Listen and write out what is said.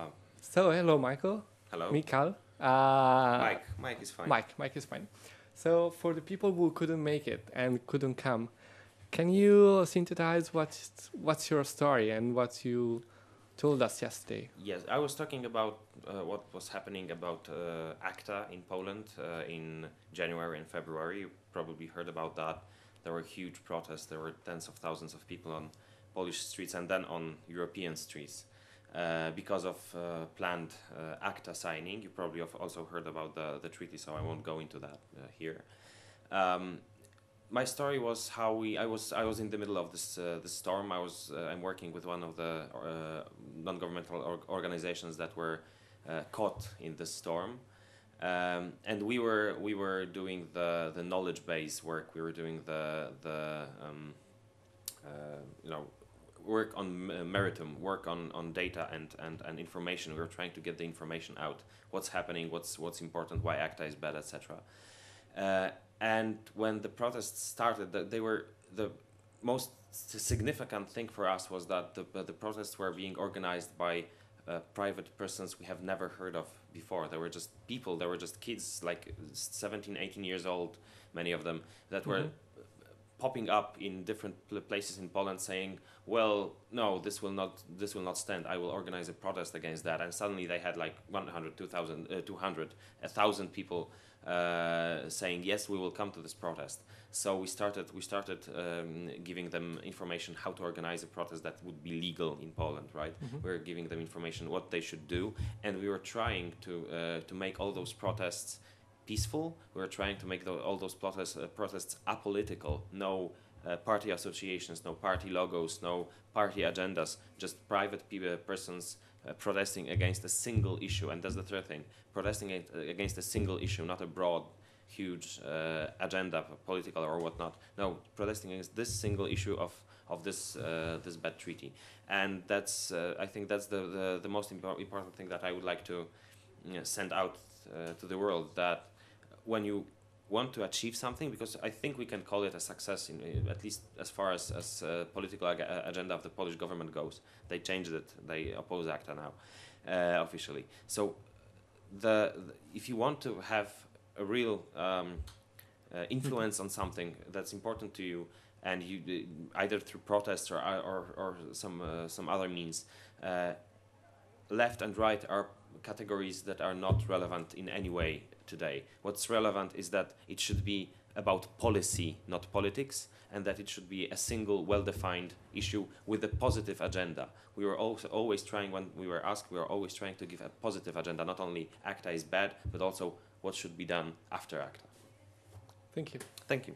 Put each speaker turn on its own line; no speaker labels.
Oh,
So, hello, Michael.
hello.
Mikal. Uh,
Mike. Mike is fine.
Mike. Mike is fine. So, for the people who couldn't make it and couldn't come, can you synthesize what's what's your story and what you told us yesterday?
Yes, I was talking about uh, what was happening about uh, ACTA in Poland uh, in January and February. You probably heard about that. There were huge protests. There were tens of thousands of people on Polish streets and then on European streets uh, because of uh, planned uh, ACTA signing. You probably have also heard about the, the treaty, so I won't go into that uh, here. Um, my story was how we I was I was in the middle of this uh, this storm. I was I'm working with one of the non-governmental org- organizations that were caught in this storm, um, and we were we were doing the the knowledge base work. We were doing the the um, you know work on m- meritum, work on, on data and, and, and information. We're trying to get the information out. What's happening? What's what's important? Why ACTA is bad, etc. Uh, and when the protests started, the, they were the most significant thing for us was that the, the protests were being organized by uh, private persons we have never heard of before. They were just people, they were just kids, like 17, 18 years old, many of them, that were
Mhm.
Popping up in different pl- places in Poland saying, "Well, no, this will not this will not stand. I will organize a protest against that." And suddenly they had like 100, 2,000, uh, 200, 1,000 people uh, saying, "Yes, we will come to this protest." So we started we started um, giving them information how to organize a protest that would be legal in Poland, right?
Mhm.
We are giving them information what they should do, and we were trying to uh, to make all those protests peaceful. We're trying to make tho- all those protests uh, protests apolitical. No uh, party associations, no party logos, no party agendas. Just private pe- uh, persons uh, protesting against a single issue. And that's the third thing: protesting against a single issue, not a broad, huge uh, agenda, political or whatnot. No, protesting against this single issue of of this uh, this bad treaty. And that's uh, I think that's the the, the most impor- important thing that I would like to you know, send out uh, to the world that when you want to achieve something because I think we can call it a success in uh, at least as far as as uh, political ag- uh, agenda of the Polish government goes. They changed it. They oppose ACTA now uh, officially. So the, the if you want to have a real um, uh, influence on something that's important to you and you uh, either through protests or or, or some some other means left and right are categories that are not relevant in any way today. What's relevant is that it should be about policy, not politics, and that it should be a single, well defined issue with a positive agenda. We were also always trying, when we were asked, we were always trying to give a positive agenda. Not only ACTA is bad, but also what should be done after ACTA.
Thank you.
Thank you.